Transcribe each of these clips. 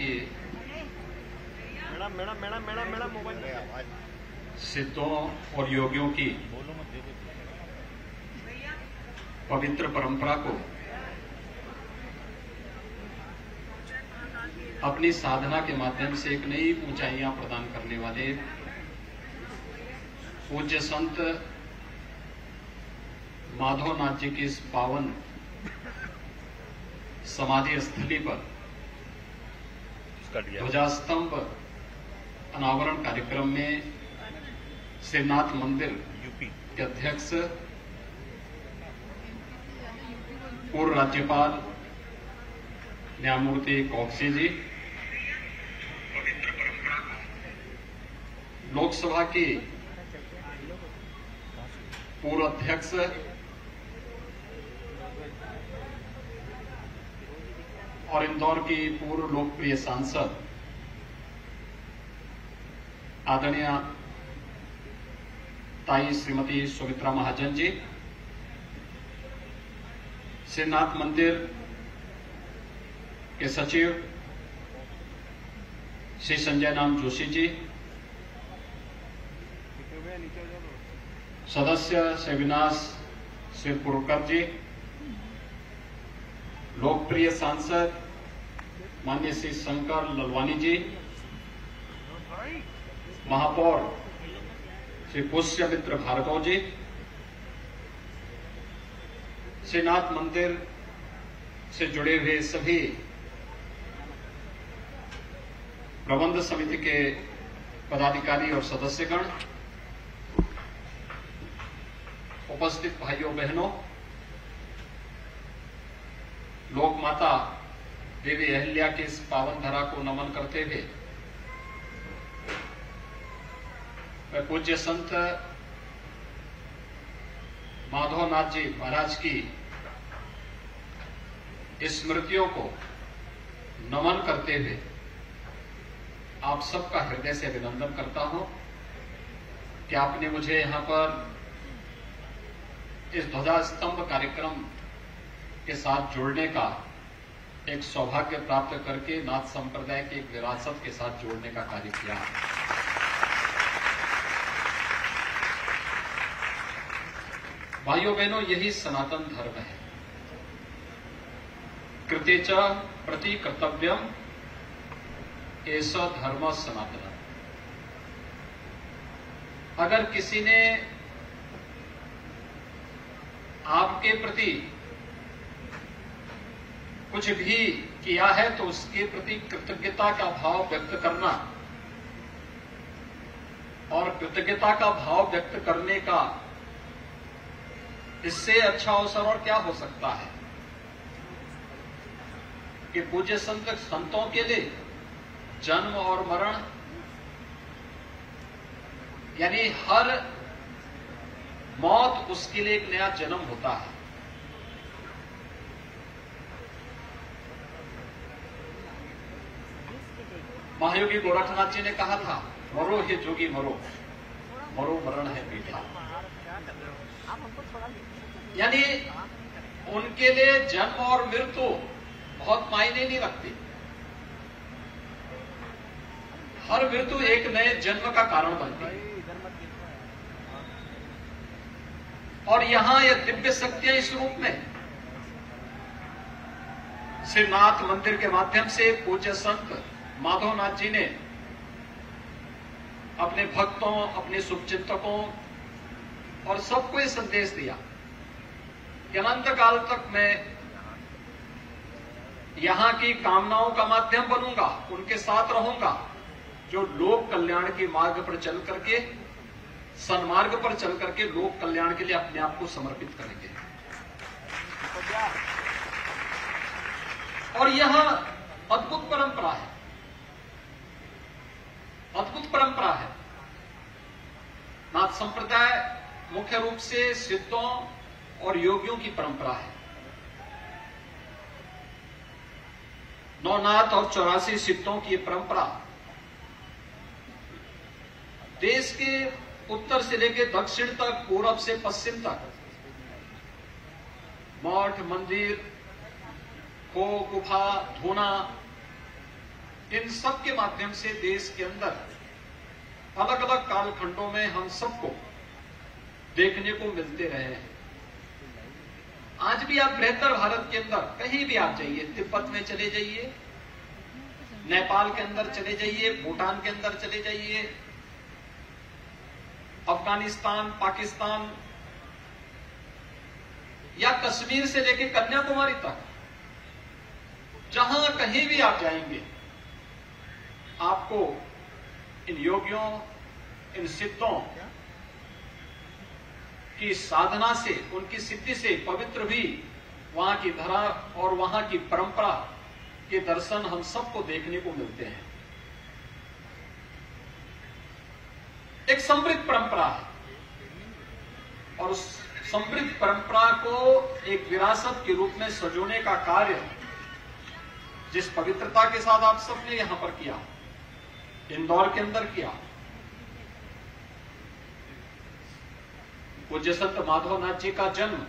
के सिद्धों और योगियों की पवित्र परंपरा को अपनी साधना के माध्यम से एक नई ऊंचाइयाँ प्रदान करने वाले पूज्य संत माधवनाथ जी की इस पावन समाधि स्थली पर ध्वजास्तंभ अनावरण कार्यक्रम में श्रीनाथ मंदिर यूपी के अध्यक्ष पूर्व राज्यपाल न्यायमूर्ति कौक्सी जी लोकसभा के पूर्व अध्यक्ष और इंदौर की पूर्व लोकप्रिय सांसद आदरणीय ताई श्रीमती सुमित्रा महाजन जी, श्रीनाथ मंदिर के सचिव श्री संजय नाम जोशी जी, सदस्य श्री विनाश श्री पुरकर जी, लोकप्रिय सांसद माननीय श्री शंकर ललवानी जी, महापौर श्री पुष्य मित्र भार्गव जी श्रीनाथ मंदिर से जुड़े हुए सभी प्रबंध समिति के पदाधिकारी और सदस्यगण, उपस्थित भाइयों बहनों लोक माता देवी अहिल्या की इस पावन धरा को नमन करते हुए, मैं पूज्य संत माधवनाथ जी महाराज की स्मृतियों को नमन करते हुए आप सबका हृदय से अभिनंदन करता हूँ कि आपने मुझे यहाँ पर इस ध्वजा स्तंभ कार्यक्रम के साथ जोड़ने का एक सौभाग्य प्राप्त करके नाथ संप्रदाय की एक विरासत के साथ जोड़ने का कार्य किया। भाइयों बहनों यही सनातन धर्म है। कृते च प्रति कर्तव्यम ऐसा धर्म सनातन अगर किसी ने आपके प्रति कुछ भी किया है तो उसके प्रति कृतज्ञता का भाव व्यक्त करना और कृतज्ञता का भाव व्यक्त करने का इससे अच्छा अवसर और क्या हो सकता है? कि पूज्य संत संतों के लिए जन्म और मरण, यानी हर मौत उसके लिए एक नया जन्म होता है। महायोगी गोरखनाथ जी ने कहा था, मरो हे जोगी, मरो। मरो, मरण है मीठा यानी उनके लिए जन्म और मृत्यु बहुत मायने नहीं रखती। हर मृत्यु एक नए जन्म का कारण बनती है। और यहाँ यह दिव्य शक्तियाँ इस रूप में। श्रीनाथ मंदिर के माध्यम से पूज्य संत माधवनाथ जी ने अपने भक्तों, अपने शुभचिंतकों और सबको ये संदेश दिया कि अनंत काल तक मैं यहाँ की कामनाओं का माध्यम बनूँगा, उनके साथ रहूँगा, जो लोक कल्याण के मार्ग पर चल करके, सन्मार्ग पर चल करके लोक कल्याण के लिए अपने आप को समर्पित करेंगे। और यह अद्भुत परंपरा है। अद्भुत परंपरा है। नाथ संप्रदाय मुख्य रूप से सिद्धों और योगियों की परंपरा है। नौनाथ और चौरासी सिद्धों की परंपरा देश के उत्तर से लेकर दक्षिण तक, पूरब से पश्चिम तक, मठ, मंदिर खो गुफा, धोना इन सब के माध्यम से देश के अंदर अलग अलग कालखंडों में हम सबको देखने को मिलते रहे हैं। आज भी आप बेहतर भारत के अंदर कहीं भी आप जाइए, तिब्बत में चले जाइए, नेपाल के अंदर चले जाइए, भूटान के अंदर चले जाइए, अफ़गानिस्तान, पाकिस्तान, या कश्मीर से लेकर कन्याकुमारी तक, जहाँ कहीं भी आप जाएँगे आपको इन योगियों इन सिद्धों की साधना से उनकी सिद्धि से पवित्र भी वहाँ की धरा और वहाँ की परंपरा के दर्शन हम सबको देखने को मिलते हैं। एक समृद्ध परंपरा है। और उस समृद्ध परंपरा को एक विरासत के रूप में सजोने का कार्य जिस पवित्रता के साथ आप सबने यहाँ पर किया। इंदौर के अंदर किया। पूज्य संत माधवनाथ जी का जन्म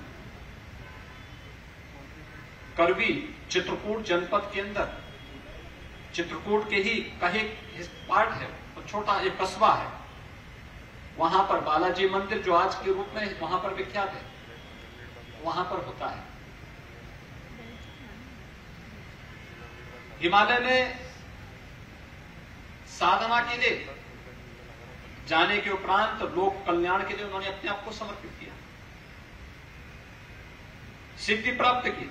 करवी चित्रकूट जनपद के अंदर। चित्रकूट के ही कहे पार्ट है छोटा एक कस्बा है। वहाँ पर बालाजी मंदिर जो आज के रूप में वहाँ पर विख्यात है, वहाँ पर होता है। हिमालय में साधना के लिए, जाने के उपरांत तो लोक कल्याण के लिए उन्होंने अपने आप को समर्पित किया। सिद्धि प्राप्त की।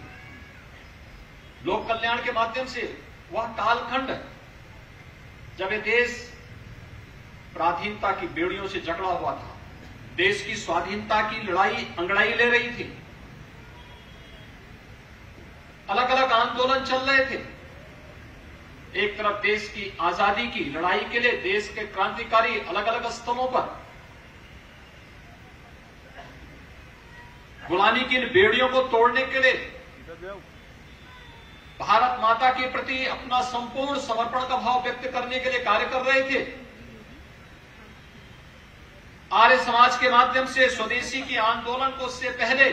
लोक कल्याण के माध्यम से वह कालखंड, जब ये देश प्राधीनता की बेड़ियों से जकड़ा हुआ था, देश की स्वाधीनता की लड़ाई, अंगड़ाई ले रही थी। अलग अलग आंदोलन चल रहे थे। एक तरफ़ देश की आज़ादी की लड़ाई के लिए देश के क्रांतिकारी अलग अलग स्तरों पर। गुलामी की इन बेड़ियों को तोड़ने के लिए भारत माता के प्रति अपना संपूर्ण समर्पण का भाव व्यक्त करने के लिए कार्य कर रहे थे। आर्य समाज के माध्यम से स्वदेशी के आंदोलन को उससे पहले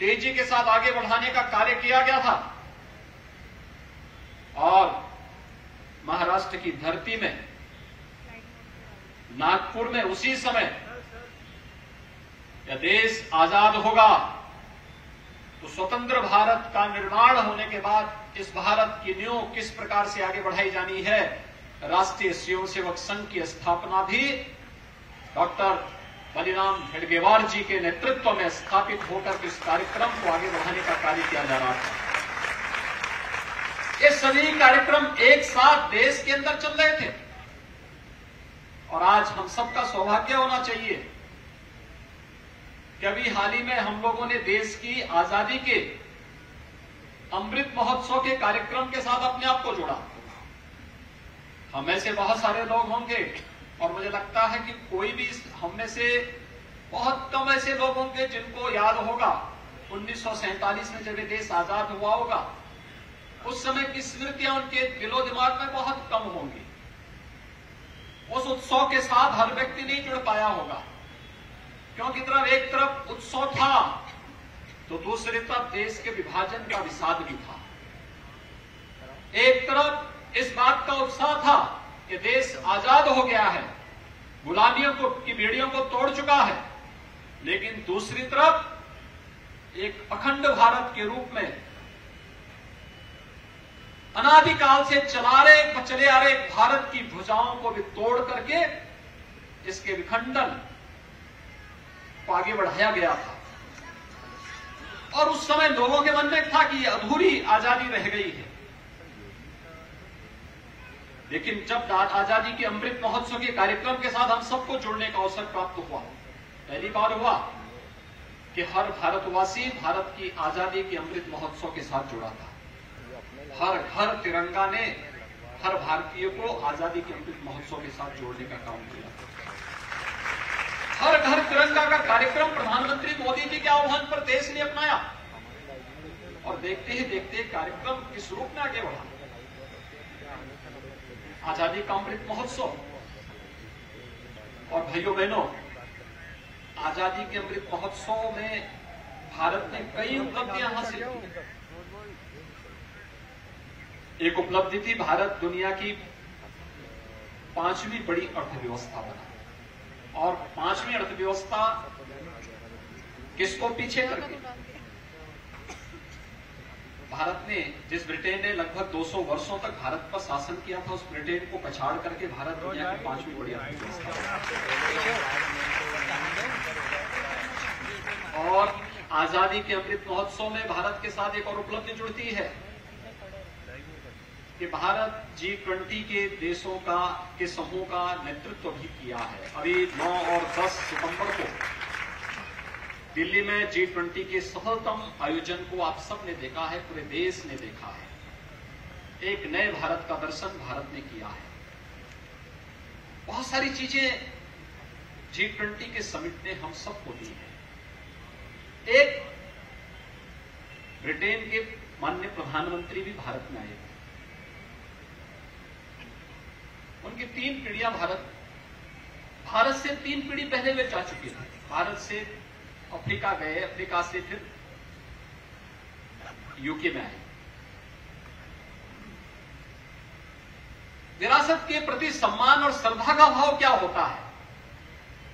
तेज़ी के साथ आगे बढ़ाने का कार्य किया गया था। और महाराष्ट्र की धरती में, नागपुर में उसी समय यह देश आज़ाद होगा। तो स्वतंत्र भारत का निर्माण होने के बाद इस भारत की न्यू किस प्रकार से आगे बढ़ाई जानी है? राष्ट्रीय स्वयं सेवक संघ की स्थापना भी डॉक्टर बलिराम हेडगेवार जी के नेतृत्व में स्थापित होकर इस कार्यक्रम को आगे बढ़ाने का कार्य किया जा रहा था। ये सभी कार्यक्रम एक साथ देश के अंदर चल रहे थे। और आज हम सबका सौभाग्य होना चाहिए कि अभी हाल ही में हम लोगों ने देश की आज़ादी के अमृत महोत्सव के कार्यक्रम के साथ अपने आप को जोड़ा। हम ऐसे बहुत सारे लोग होंगे, और मुझे लगता है कि कोई भी हम से बहुत कम ऐसे लोग होंगे जिनको याद होगा, उन्नीस में जब देश आज़ाद हुआ होगा। उस समय की स्मृतियाँ उनके दिलो दिमाग में बहुत कम होंगी। उस उत्सव के साथ हर व्यक्ति नहीं जुड़ पाया होगा। क्योंकि तरफ़ एक तरफ़ उत्सव था तो दूसरी तरफ़ देश के विभाजन का विषाद भी था। एक तरफ़ इस बात का उत्साह था कि देश आज़ाद हो गया है, गुलामियों को, की बेड़ियों को तोड़ चुका है, लेकिन दूसरी तरफ़ एक अखंड भारत के रूप में अनादिकाल से चला रहे चले आ रहे भारत की भुजाओं को भी तोड़ करके इसके विखंडन को आगे बढ़ाया गया था। और उस समय लोगों के मन में था कि यह अधूरी आज़ादी रह गई है। लेकिन जब आज़ादी के अमृत महोत्सव के कार्यक्रम के साथ हम सबको जुड़ने का अवसर प्राप्त हुआ, पहली बार हुआ कि हर भारतवासी भारत की आज़ादी के अमृत महोत्सव के साथ जुड़ा था। हर घर तिरंगा ने हर भारतीय को आज़ादी के अमृत महोत्सव के साथ जोड़ने का काम किया। हर घर तिरंगा का कार्यक्रम प्रधानमंत्री मोदी जी के आह्वान पर देश ने अपनाया। और देखते ही देखते कार्यक्रम किस रूप में आगे बढ़ा। आज़ादी का अमृत महोत्सव। और भाइयों बहनों आज़ादी के अमृत महोत्सव में भारत ने कई उपलब्धियाँ हासिल की। एक उपलब्धि थी, भारत दुनिया की पांचवी बड़ी अर्थव्यवस्था बना। और पांचवी अर्थव्यवस्था किसको पीछे करके भारत ने, जिस ब्रिटेन ने लगभग 200 वर्षों तक भारत पर शासन किया था, उस ब्रिटेन को पछाड़ करके भारत दुनिया की पांचवी बड़ी अर्थव्यवस्था और आज़ादी के अमृत महोत्सव में भारत के साथ एक और उपलब्धि जुड़ती है। कि भारत जी ट्वेंटी के देशों का, के समूह का नेतृत्व भी किया है। अभी 9 और 10 सितंबर को दिल्ली में जी ट्वेंटी के सफलतम आयोजन को आप सबने देखा है, पूरे देश ने देखा है। एक नए भारत का दर्शन भारत ने किया है। बहुत सारी चीज़ें जी ट्वेंटी के समिट ने हम सबको दी है। एक, ब्रिटेन के माननीय प्रधानमंत्री भी भारत में आए थे। उनकी तीन पीढ़ियाँ भारत भारत से तीन पीढ़ी पहले वे जा चुके थे भारत से अफ्रीका गए, अफ्रीका से फिर यूके में आए। विरासत के प्रति सम्मान और श्रद्धा का भाव क्या होता है?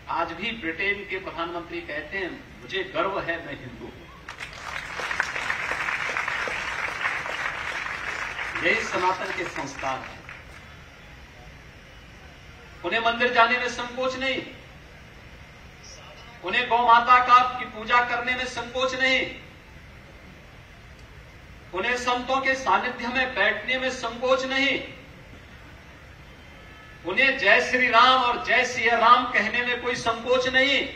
आज भी ब्रिटेन के प्रधानमंत्री कहते हैं, मुझे गर्व है, मैं हिंदू हूँ। यही सनातन के संस्कार है। उन्हें मंदिर जाने में संकोच नहीं। उन्हें गौ माता का की पूजा करने में संकोच नहीं। उन्हें संतों के सानिध्य में बैठने में संकोच नहीं। उन्हें जय श्री राम और जय सिया राम कहने में कोई संकोच नहीं।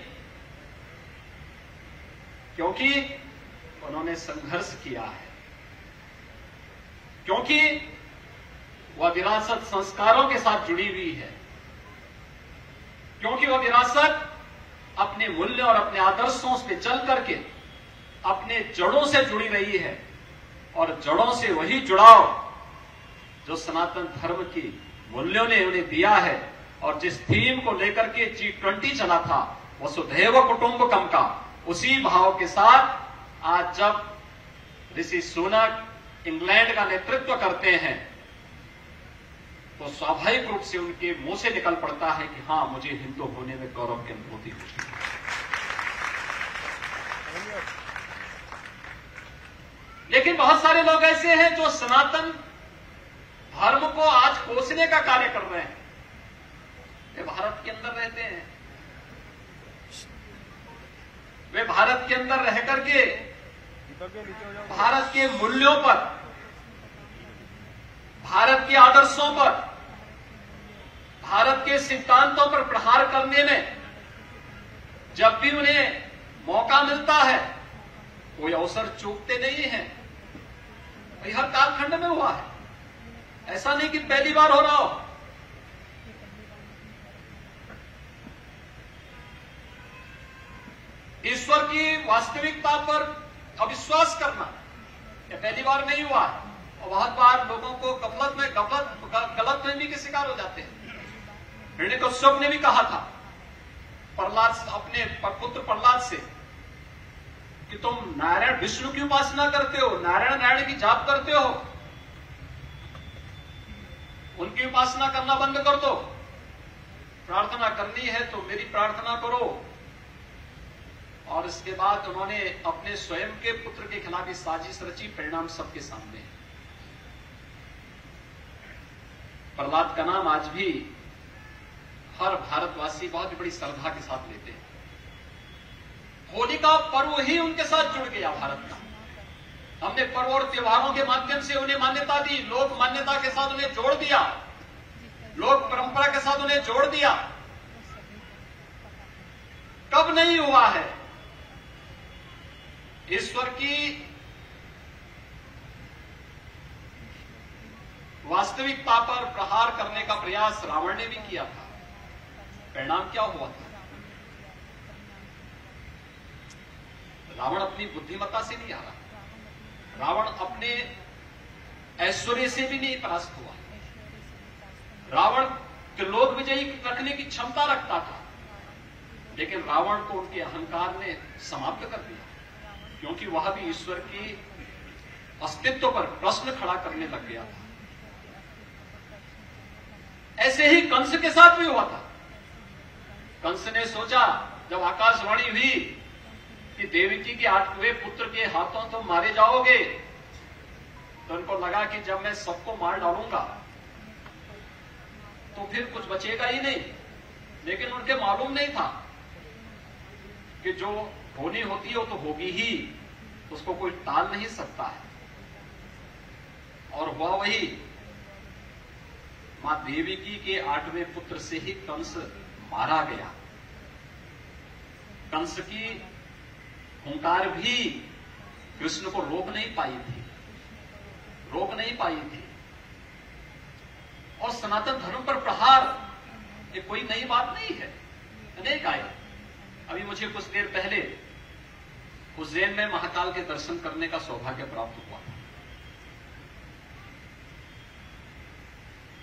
क्योंकि उन्होंने संघर्ष किया है। क्योंकि वह विरासत संस्कारों के साथ जुड़ी हुई है। क्योंकि वह विरासत अपने मूल्य और अपने आदर्शों से चल करके अपने जड़ों से जुड़ी रही है। और जड़ों से वही जुड़ाव जो सनातन धर्म की मूल्यों ने उन्हें दिया है। और जिस थीम को लेकर के जी ट्वेंटी चला था वसुधैव कुटुंबकम का। उसी भाव के साथ आज जब ऋषि सुनक इंग्लैंड का नेतृत्व करते हैं तो स्वाभाविक रूप से उनके मुँह से निकल पड़ता है कि हाँ, मुझे हिंदू होने में गौरव की अनुभूति होती है लेकिन बहुत सारे लोग ऐसे हैं जो सनातन धर्म को आज कोसने का कार्य कर रहे हैं। वे भारत के अंदर रहते हैं। वे भारत के अंदर रह करके भारत के मूल्यों पर, भारत के आदर्शों पर भारत के सिद्धांतों पर प्रहार करने में जब भी उन्हें मौका मिलता है, कोई अवसर चूकते नहीं है। हर कालखंड में हुआ है। ऐसा नहीं कि पहली बार हो रहा हो। ईश्वर की वास्तविकता पर अविश्वास करना यह पहली बार नहीं हुआ है। और बहुत बार लोगों को गफलत में गफलत गलत फहमी के शिकार हो जाते हैं। हिरण्य कश्यप ने भी कहा था, प्रहलाद अपने पुत्र प्रहलाद से, कि तुम नारायण विष्णु की उपासना करते हो, नारायण नारायण की जाप करते हो। उनकी उपासना करना बंद कर दो। प्रार्थना करनी है तो मेरी प्रार्थना करो। और इसके बाद उन्होंने अपने स्वयं के पुत्र के खिलाफ साजिश रची परिणाम सबके सामने। प्रहलाद का नाम आज भी हर भारतवासी बहुत बड़ी श्रद्धा के साथ लेते हैं। होली का पर्व ही उनके साथ जुड़ गया भारत का। हमने पर्व और त्योहारों के माध्यम से उन्हें मान्यता दी, लोक मान्यता के साथ उन्हें जोड़ दिया, लोक परंपरा के साथ उन्हें जोड़ दिया। कब नहीं हुआ है? ईश्वर की वास्तविकता पर प्रहार करने का प्रयास रावण ने भी किया था। परिणाम क्या हुआ? रावण अपनी बुद्धिमत्ता से नहीं हारा। रावण अपने ऐश्वर्य से भी नहीं परास्त हुआ। रावण त्रिलोक विजयी रखने की क्षमता रखता था, लेकिन रावण को उनके अहंकार ने समाप्त कर दिया, क्योंकि वह भी ईश्वर की अस्तित्व पर प्रश्न खड़ा करने लग गया था। ऐसे ही कंस के साथ भी हुआ था। कंस ने सोचा, जब आकाशवाणी हुई कि देवकी के आठवें पुत्र के हाथों तो मारे जाओगे तो उनको लगा कि जब मैं सबको मार डालूँगा तो फिर कुछ बचेगा ही नहीं। लेकिन उनके मालूम नहीं था कि जो होनी होती है, वो तो होगी ही, उसको कोई टाल नहीं सकता है। और हुआ वही, माँ देविकी के आठवें पुत्र से ही कंस मारा गया। कंस की हुंकार भी कृष्ण को रोक नहीं पाई थी। रोक नहीं पाई थी। और सनातन धर्म पर प्रहार, ये कोई नई बात नहीं है। अनेक आए। अभी मुझे कुछ देर पहले उज्जैन में महाकाल के दर्शन करने का सौभाग्य प्राप्त हुआ।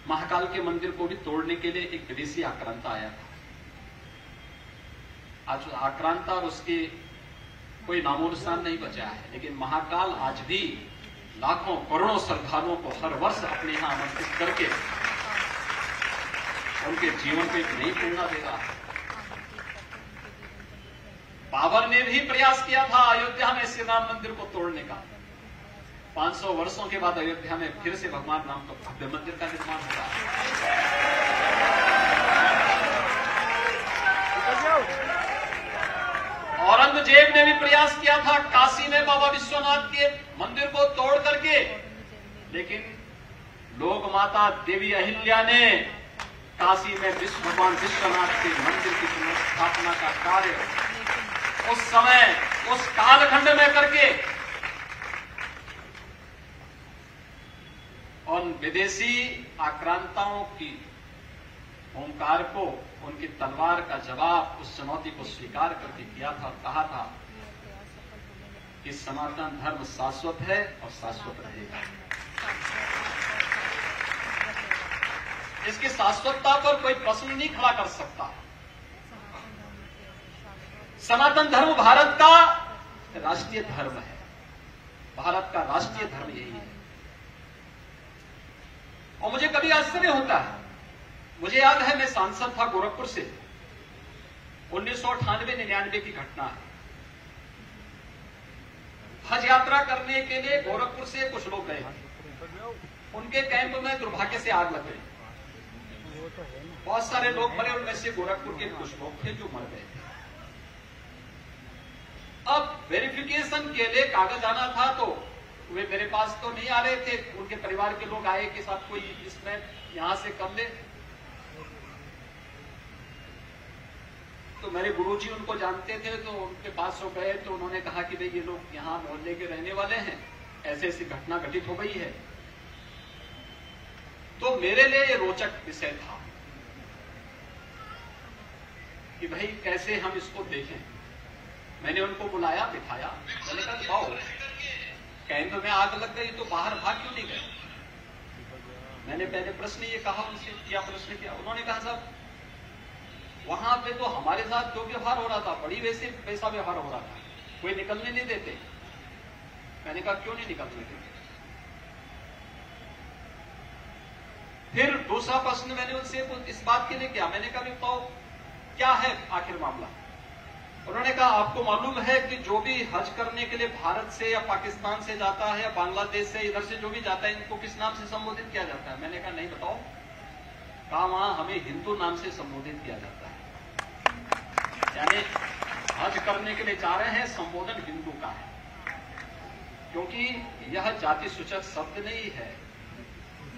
महाकाल के मंदिर को भी तोड़ने के लिए एक विदेशी आक्रांता आया था। आज आक्रांता और उसके कोई नामो निशान नहीं बचा है। लेकिन महाकाल आज भी लाखों, करोड़ों श्रद्धालुओं को हर वर्ष अपने यहाँ आमंत्रित करके उनके जीवन को एक नई प्रेरणा दे रहा है बाबर ने भी प्रयास किया था अयोध्या में श्री राम मंदिर को तोड़ने का। 500 वर्षों के बाद अयोध्या में फिर से भगवान राम का भव्य मंदिर का निर्माण होगा। औरंगज़ेब ने भी प्रयास किया था, काशी में बाबा विश्वनाथ के मंदिर को तोड़ करके। लेकिन लोक माता देवी अहिल्या ने काशी में विश्व भगवान विश्वनाथ के मंदिर की स्थापना का कार्य उस समय, उस कालखंड में करके उन विदेशी आक्रांताओं की ओंकार को, उनकी तलवार का जवाब उस चुनौती को स्वीकार करके किया था और कहा था कि सनातन धर्म शाश्वत है और शाश्वत रहेगा। इसकी शाश्वतता पर कोई प्रश्न नहीं खड़ा कर सकता। सनातन धर्म भारत का राष्ट्रीय धर्म है। भारत का राष्ट्रीय धर्म यही है। और मुझे कभी आश्चर्य होता है मुझे याद है, मैं सांसद था गोरखपुर से। उन्नीस सौ अठानवे निन्यानवे की घटना। है हज यात्रा करने के लिए गोरखपुर से कुछ लोग गए। उनके कैंप में दुर्भाग्य से आग लग गई। बहुत सारे लोग मरे, उनमें से गोरखपुर के कुछ लोग थे जो मर गए। अब वेरिफिकेशन के लिए कागज़ आना था तो वे मेरे पास तो नहीं आ रहे थे। उनके परिवार के लोग आए कि साथ कोई इसमें यहाँ से कम ले। तो मेरे गुरुजी उनको जानते थे तो उनके पास हो गए तो उन्होंने कहा कि भाई ये लोग यहाँ मोहल्ले के रहने वाले हैं। ऐसे ऐसी घटना घटित हो गई है। तो मेरे लिए ये रोचक विषय था कि भाई कैसे हम इसको देखें। मैंने उनको बुलाया, बिठाया। मैंने कहा बाओ कैंप में आग लग गई तो बाहर भाग क्यों नहीं गए? मैंने पहले प्रश्न ये कहा उनसे, क्या प्रश्न किया। उन्होंने कहा, साहब पे तो हमारे साथ जो व्यवहार हो रहा था, बड़ी वैसे पैसा व्यवहार हो रहा था, कोई निकलने नहीं देते। मैंने कहा, क्यों नहीं निकलने देते? फिर दूसरा प्रश्न मैंने उनसे इस बात के लिए किया। मैंने कहा तो क्या है आखिर मामला? उन्होंने कहा, आपको मालूम है कि जो भी हज करने के लिए भारत से या पाकिस्तान से जाता है या बांग्लादेश से इधर से जो भी जाता है, इनको किस नाम से संबोधित किया जाता है? मैंने कहा, नहीं बताओ। कहा, वहाँ हमें हिंदू नाम से संबोधित किया जाता है। यानी हज करने के लिए जा रहे हैं, संबोधन हिंदू का है। क्योंकि यह जाति सूचक शब्द नहीं है।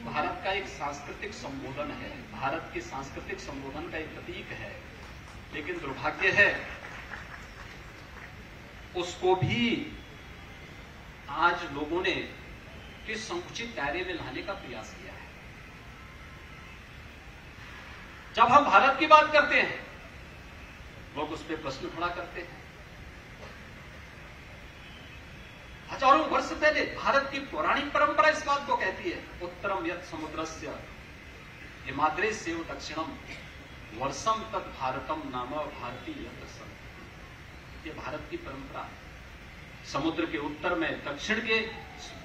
भारत का एक सांस्कृतिक संबोधन है। भारत के सांस्कृतिक संबोधन का एक प्रतीक है। लेकिन दुर्भाग्य है, उसको भी आज लोगों ने किस संकुचित दायरे में लाने का प्रयास किया है। जब हम भारत की बात करते हैं लोग उस पर प्रश्न खड़ा करते हैं। हज़ारों वर्ष पहले भारत की पौराणिक परंपरा इस बात को कहती है, उत्तरम यथ समुद्र से हिमाद्रे से दक्षिणम, वर्षम तद भारतम नाम भारतीय ये भारत की परंपरा समुद्र के उत्तर में, दक्षिण के,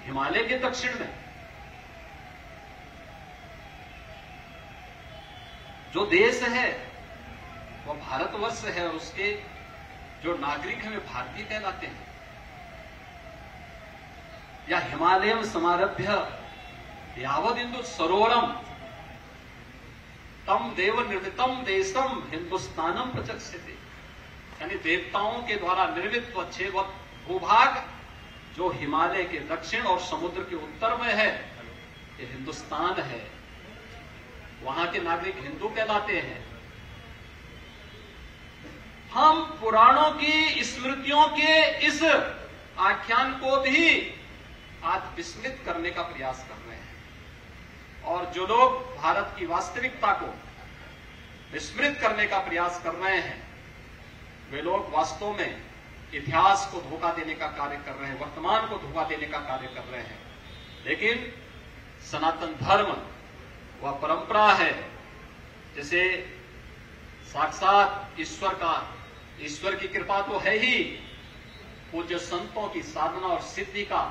हिमालय के दक्षिण में। जो देश है वो भारतवर्ष है और उसके जो नागरिक हैं, वे भारतीय कहलाते हैं। या हिमालयम समारभ्य यावद हिंदू सरोवरम, तम देव निर्मितम देशम हिंदुस्तानम प्रचक्षते। यानी देवताओं के द्वारा निर्मित अच्छे भूभाग, जो हिमालय के दक्षिण और समुद्र के उत्तर में है, ये हिंदुस्तान है। वहाँ के नागरिक हिंदू कहलाते हैं। हम पुराणों की स्मृतियों के इस आख्यान को भी आज विस्मृत करने का प्रयास कर रहे हैं। और जो लोग भारत की वास्तविकता को विस्मृत करने का प्रयास कर रहे हैं, वे लोग वास्तव में इतिहास को धोखा देने का कार्य कर रहे हैं, वर्तमान को धोखा देने का कार्य कर रहे हैं। लेकिन सनातन धर्म वह परंपरा है, जिसे साक्षात ईश्वर का ईश्वर की कृपा तो है ही। पूज्य संतों की साधना और सिद्धि का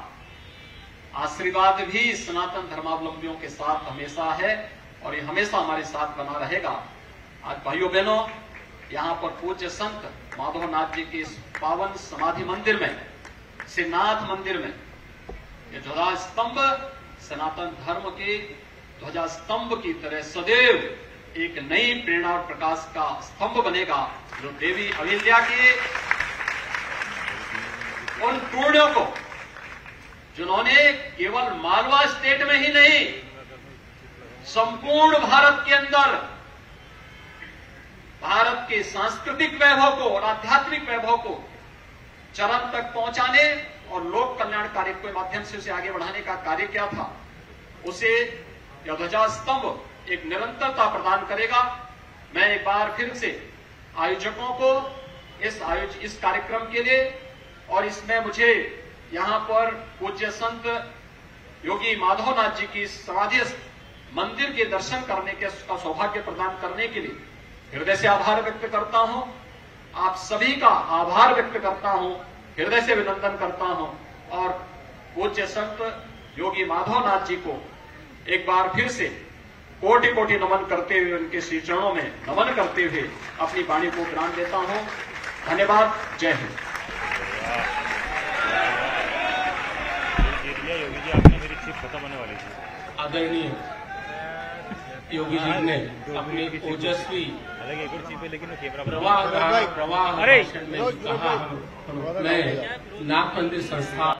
आशीर्वाद भी सनातन धर्मावलंबियों के साथ हमेशा है और ये हमेशा हमारे साथ बना रहेगा। आज भाइयों बहनों यहाँ पर पूज्य संत माधव नाथ जी के पावन समाधि मंदिर में, श्रीनाथ मंदिर में, ये ध्वजा स्तंभ सनातन धर्म के ध्वजा स्तंभ की तरह सदैव एक नई प्रेरणा और प्रकाश का स्तंभ बनेगा, जो देवी अहिल्या के उन टूणियों को, जिन्होंने केवल मालवा स्टेट में ही नहीं, संपूर्ण भारत के अंदर, भारत के सांस्कृतिक वैभव को और आध्यात्मिक वैभव को चरम तक पहुँचाने और लोक कल्याण कार्य के माध्यम से उसे आगे बढ़ाने का कार्य क्या था, उसे यह ध्वजा स्तंभ एक निरंतरता प्रदान करेगा। मैं एक बार फिर से आयोजकों को इस आयोज, इस कार्यक्रम के लिए और इसमें मुझे यहाँ पर पूज्य संत योगी माधवनाथ जी की समाधि मंदिर के दर्शन करने के सौभाग्य प्रदान करने के लिए हृदय से आभार व्यक्त करता हूँ। आप सभी का आभार व्यक्त करता हूँ, हृदय से अभिनंदन करता हूँ और पूज्य संत योगी माधवनाथ जी को एक बार फिर से कोटि कोटि नमन करते हुए उनके श्री चरणों में नमन करते हुए अपनी वाणी को ग्राम देता हूँ धन्यवाद जय हिंद आदरणीय योगी जी ने अपने ओजस्वी प्रवाह प्रवाह! में कहा, मैं नाग मंदिर संस्था